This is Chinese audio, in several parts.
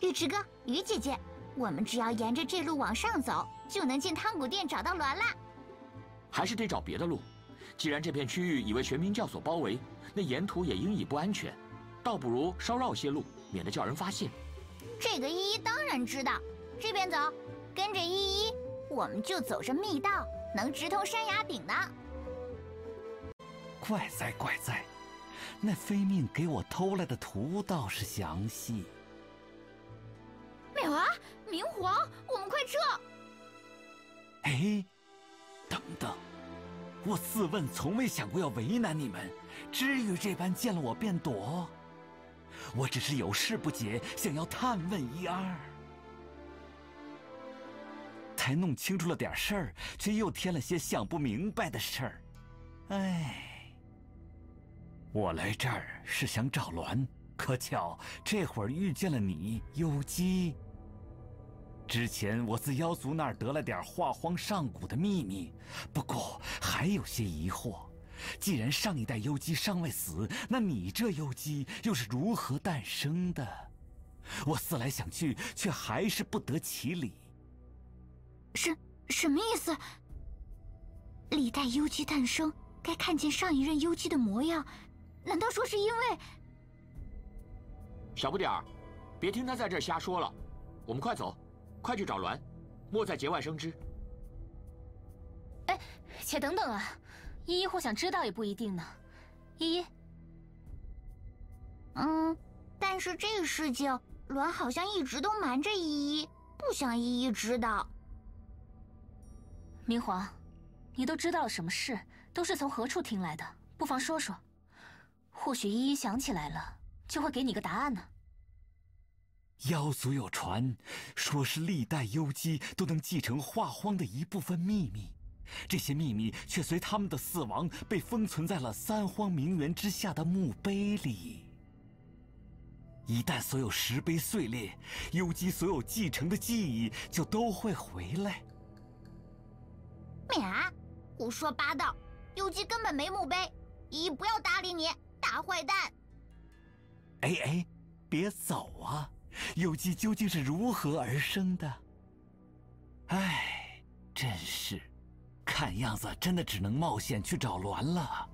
尉迟哥，于姐姐，我们只要沿着这路往上走，就能进汤谷殿找到鸾了。还是得找别的路。既然这片区域已为玄冥教所包围，那沿途也应已不安全，倒不如稍绕些路，免得叫人发现。这个依依当然知道，这边走，跟着依依，我们就走着密道，能直通山崖顶呢。怪哉怪哉，那飞命给我偷来的图倒是详细。啊，明皇，我们快撤！哎，等等，我自问从未想过要为难你们，至于这般见了我便躲？我只是有事不解，想要探问一二，才弄清楚了点事儿，却又添了些想不明白的事儿。哎，我来这儿是想找鸾，可巧这会儿遇见了你，幽姬。之前我自妖族那儿得了点化荒上古的秘密，不过还有些疑惑。既然上一代幽姬尚未死，那你这幽姬又是如何诞生的？我思来想去，却还是不得其理。什什么意思？历代幽姬诞生，该看见上一任幽姬的模样，难道说是因为？小不点儿，别听他在这儿瞎说了，我们快走，快去找鸾，莫再节外生枝。哎，且等等啊！依依或想知道也不一定呢，依依。嗯，但是这事情，鸾好像一直都瞒着依依，不想依依知道。明皇，你都知道了什么事？都是从何处听来的？不妨说说，或许依依想起来了，就会给你个答案呢。妖族有传，说是历代幽姬都能继承化荒的一部分秘密。这些秘密却随他们的死亡被封存在了三荒名园之下的墓碑里。一旦所有石碑碎裂，幽姬所有继承的记忆就都会回来。咩啊，胡说八道！幽姬根本没墓碑，依依不要搭理你，大坏蛋！哎哎，别走啊！有机究竟是如何而生的？唉，真是。看样子，真的只能冒险去找鸾了。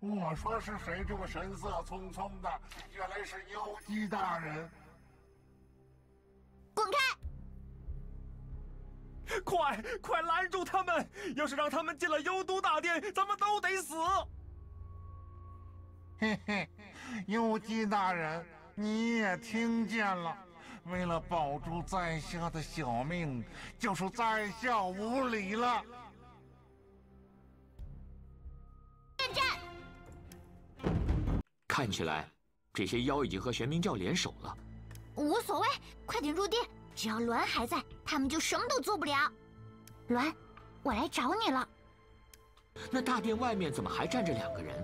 我说是谁这么神色匆匆的？原来是幽姬大人！滚开！快快拦住他们！要是让他们进了幽都大殿，咱们都得死！嘿嘿，幽姬大人，你也听见了？为了保住在下的小命，就是在下无礼了。看起来，这些妖已经和玄冥教联手了。无所谓，快点入殿。只要鸾还在，他们就什么都做不了。鸾，我来找你了。那大殿外面怎么还站着两个人？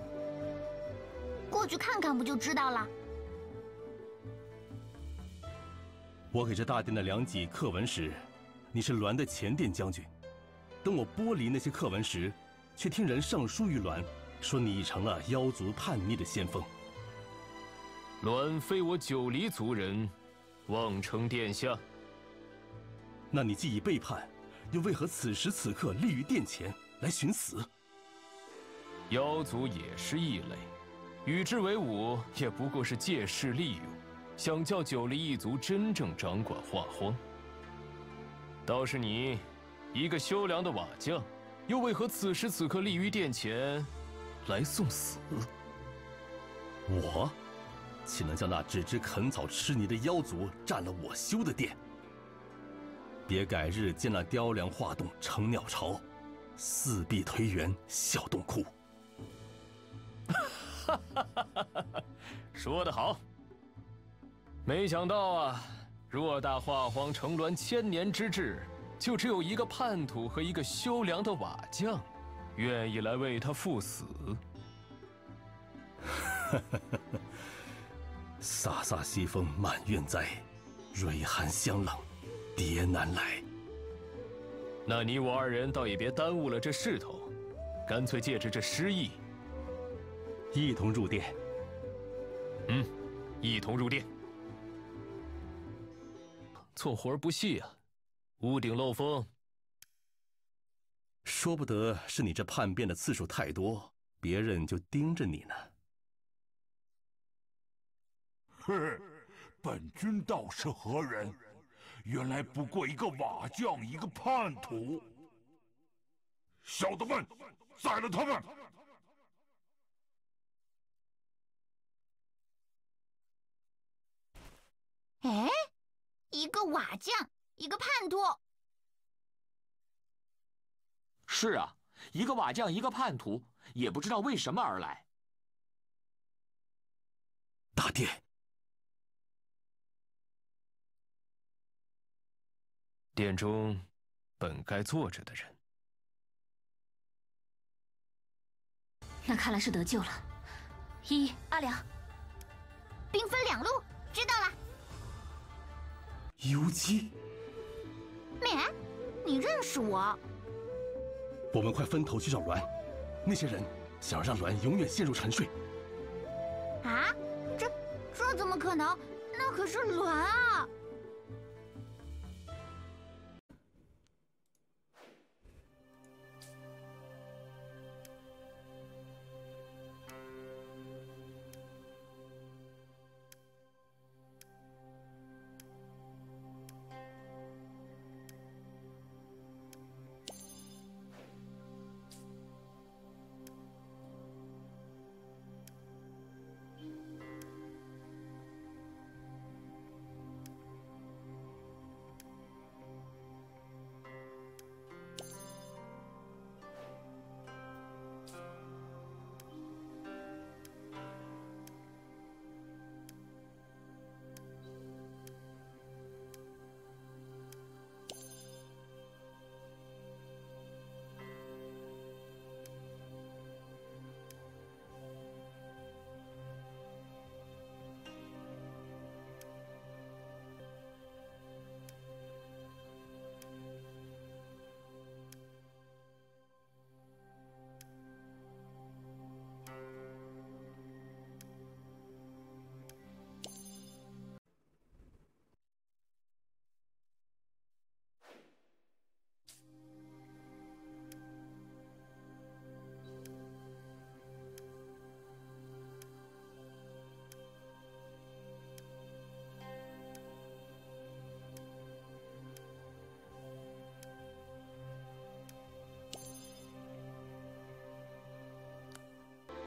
过去看看不就知道了。我给这大殿的梁脊刻文时，你是栾的前殿将军；等我剥离那些刻文时，却听人上书于栾，说你已成了妖族叛逆的先锋。栾非我九黎族人，妄称殿下。那你既已背叛，又为何此时此刻立于殿前来寻死？妖族也是异类，与之为伍也不过是借势利用，想叫九黎一族真正掌管化荒。倒是你，一个修梁的瓦匠，又为何此时此刻立于殿前，来送死？我，岂能叫那只知啃草吃泥的妖族占了我修的殿？别改日见那雕梁画栋成鸟巢，四壁颓垣笑洞窟。哈哈哈！说得好。没想到啊，偌大化荒成峦千年之志，就只有一个叛徒和一个修梁的瓦匠，愿意来为他赴死。哈哈哈！飒飒西风满院栽，蕊寒香冷，蝶难来。那你我二人倒也别耽误了这势头，干脆借着这诗意。一同入殿。嗯，一同入殿。做活不细啊，屋顶漏风。说不得是你这叛变的次数太多，别人就盯着你呢。哼，本君道是何人？原来不过一个瓦匠，一个叛徒。小的们，宰了他们！哎，一个瓦匠，一个叛徒。是啊，一个瓦匠，一个叛徒，也不知道为什么而来。大殿，殿中本该坐着的人，那看来是得救了。依依，阿良，兵分两路。知道了，游击。美，你认识我？我们快分头去找栾，那些人想要让栾永远陷入沉睡。啊，这这怎么可能？那可是栾啊！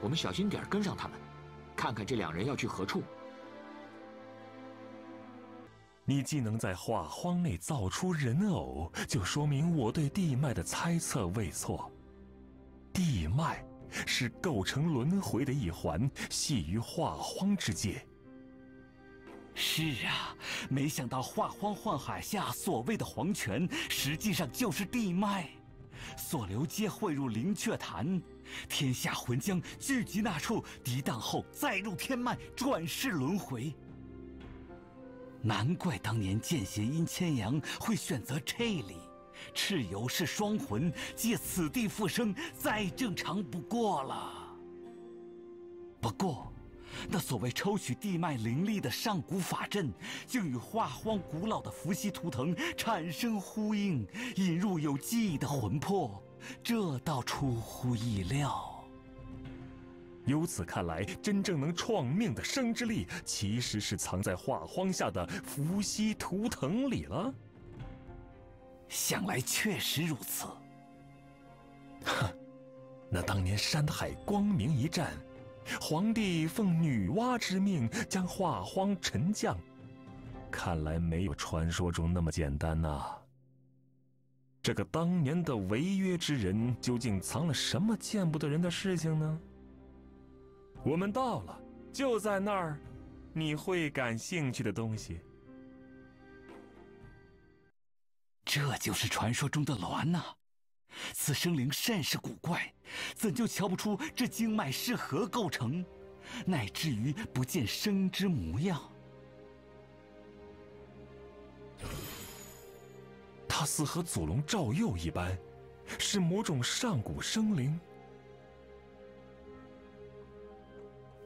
我们小心点跟上他们，看看这两人要去何处。你既能在画荒内造出人偶，就说明我对地脉的猜测未错。地脉是构成轮回的一环，系于画荒之界。是啊，没想到画荒幻海下所谓的黄泉，实际上就是地脉。所流皆汇入灵雀潭，天下魂将聚集那处，涤荡后再入天脉，转世轮回。难怪当年剑邪阴千阳会选择这里，蚩尤是双魂，借此地复生，再正常不过了。不过，那所谓抽取地脉灵力的上古法阵，竟与化荒古老的伏羲图腾产生呼应，引入有记忆的魂魄，这倒出乎意料。由此看来，真正能创命的生之力，其实是藏在化荒下的伏羲图腾里了。想来确实如此。哼，那当年山海光明一战，皇帝奉女娲之命将化荒沉降，看来没有传说中那么简单呐。这个当年的违约之人，究竟藏了什么见不得人的事情呢？我们到了，就在那儿，你会感兴趣的东西。这就是传说中的鸾呐！此生灵甚是古怪，怎就瞧不出这经脉是何构成，乃至于不见生之模样？他似和祖龙赵佑一般，是某种上古生灵。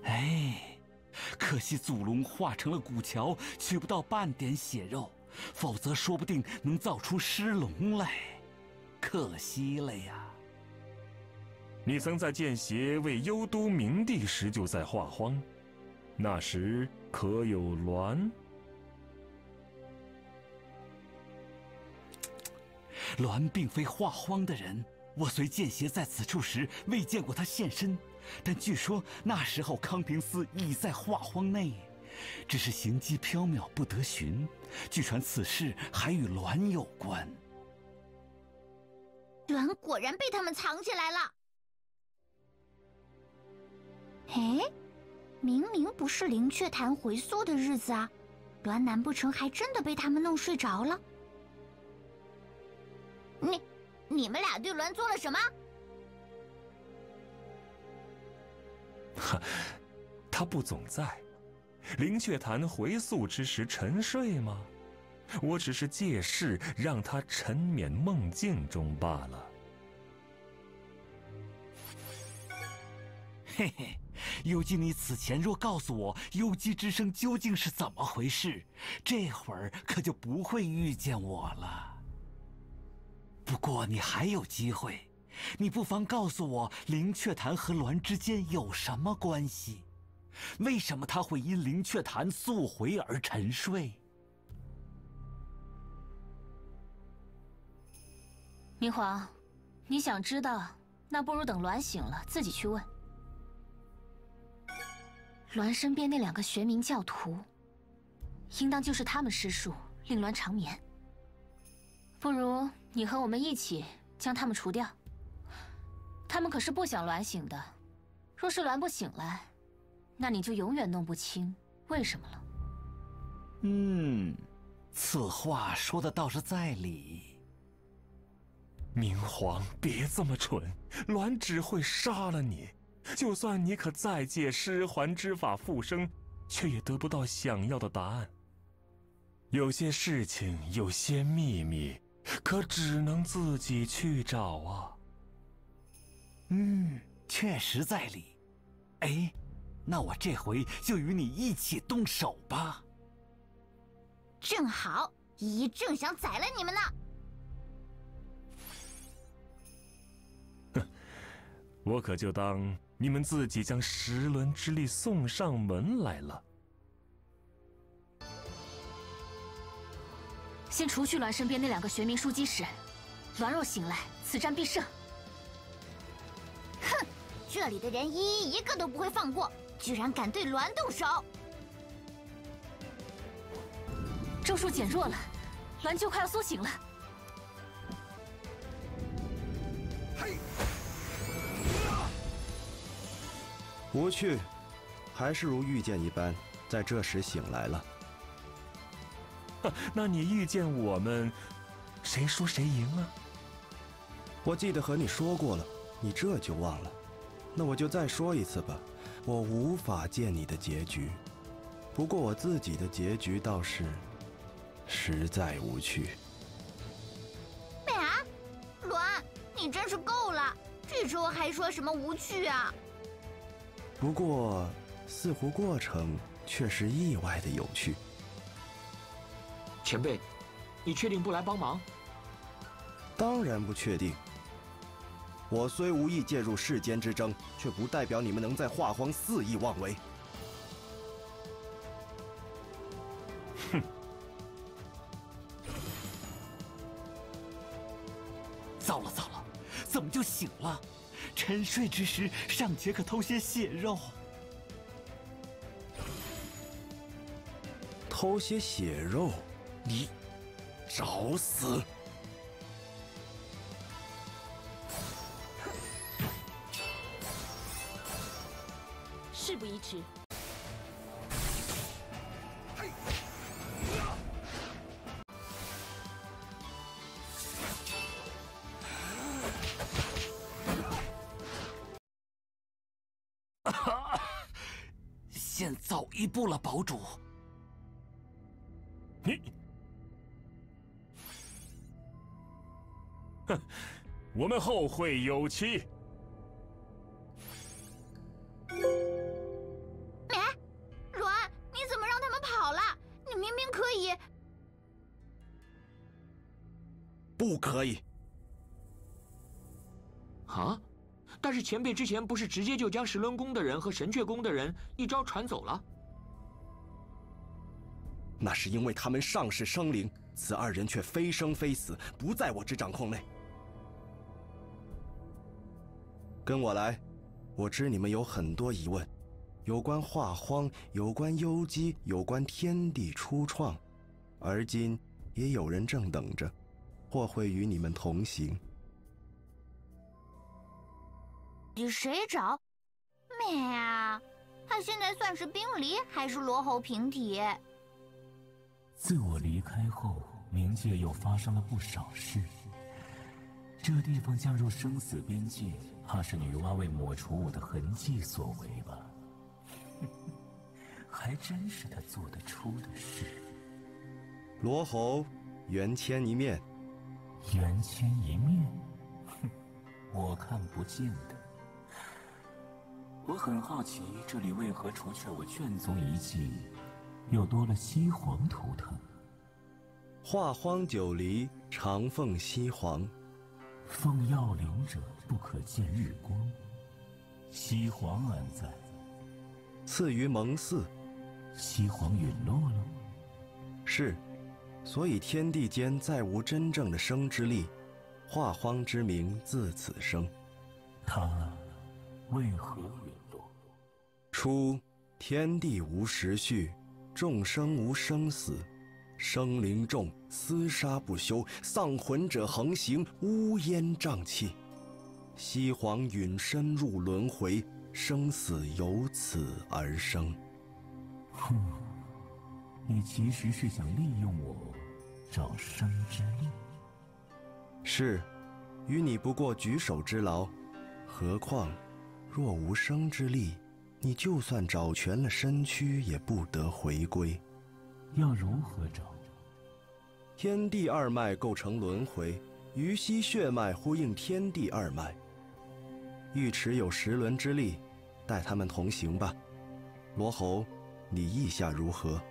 哎，可惜祖龙化成了古桥，取不到半点血肉，否则说不定能造出尸龙来，可惜了呀！你曾在剑邪为幽都明帝时就在化荒，那时可有鸾？鸾并非化荒的人，我随剑邪在此处时未见过他现身。但据说那时候康平司已在化荒内，只是行迹飘渺不得寻。据传此事还与鸾有关。鸾果然被他们藏起来了。哎，明明不是灵雀潭回溯的日子啊，鸾难不成还真的被他们弄睡着了？你，你们俩对鸾做了什么？哈，他不总在，灵雀潭回溯之时沉睡吗？我只是借势让他沉湎梦境中罢了。嘿嘿，幽姬，你此前若告诉我幽姬之声究竟是怎么回事，这会儿可就不会遇见我了。不过你还有机会。你不妨告诉我，灵雀潭和鸾之间有什么关系？为什么他会因灵雀潭速回而沉睡？明皇，你想知道，那不如等鸾醒了自己去问。鸾身边那两个玄冥教徒，应当就是他们施术令鸾长眠。不如你和我们一起将他们除掉。他们可是不想鸾醒的，若是鸾不醒来，那你就永远弄不清为什么了。嗯，此话说的倒是在理。明皇，别这么蠢，鸾只会杀了你。就算你可再借尸还之法复生，却也得不到想要的答案。有些事情，有些秘密，可只能自己去找啊。嗯，确实在理。哎，那我这回就与你一起动手吧。正好，依依正想宰了你们呢。哼，我可就当你们自己将十轮之力送上门来了。先除去栾身边那两个玄冥枢机使，栾若醒来，此战必胜。哼这里的人一一一个都不会放过，居然敢对鸾动手！咒术减弱了，鸾就快要苏醒了。嘿，无趣，还是如遇见一般，在这时醒来了。那你遇见我们，谁输谁赢啊？我记得和你说过了，你这就忘了。那我就再说一次吧，我无法见你的结局，不过我自己的结局倒是实在无趣。啊，栾，你真是够了！这时候还说什么无趣啊？不过，似乎过程却是意外的有趣。前辈，你确定不来帮忙？当然不确定。我虽无意介入世间之争，却不代表你们能在画荒肆意妄为。哼！糟了糟了，怎么就醒了？沉睡之时尚且可偷些血肉，偷些血肉，你找死！事不宜迟。先走一步了，堡主。我们后会有期。哎，栾，你怎么让他们跑了？你明明可以。不可以。啊！但是前辈之前不是直接就将石轮宫的人和神阙宫的人一招传走了？那是因为他们上是生灵，此二人却非生非死，不在我之掌控内。跟我来，我知你们有很多疑问，有关化荒，有关幽姬，有关天地初创，而今也有人正等着，或会与你们同行。给谁找？妹啊，他现在算是冰离还是罗喉平体？自我离开后，冥界又发生了不少事。这地方加入生死边界，怕是女娲为抹除我的痕迹所为吧？还真是她做得出的事。罗喉，缘牵一面。缘牵一面？哼，我看不见的。我很好奇，这里为何除却我卷宗遗迹，又多了西皇图腾？化荒九黎，长凤西皇。奉药灵者不可见日光。西皇安在？赐于蒙寺。西皇陨落了？是，所以天地间再无真正的生之力，化荒之名自此生。他为何陨落？初，天地无时序，众生无生死，生灵众，厮杀不休，丧魂者横行，乌烟瘴气。西皇陨身入轮回，生死由此而生。哼，你其实是想利用我，找生之力。是，与你不过举手之劳，何况若无生之力。你就算找全了身躯，也不得回归。要如何找？天地二脉构成轮回，鱼溪血脉呼应天地二脉。玉池有十轮之力，带他们同行吧。罗侯，你意下如何？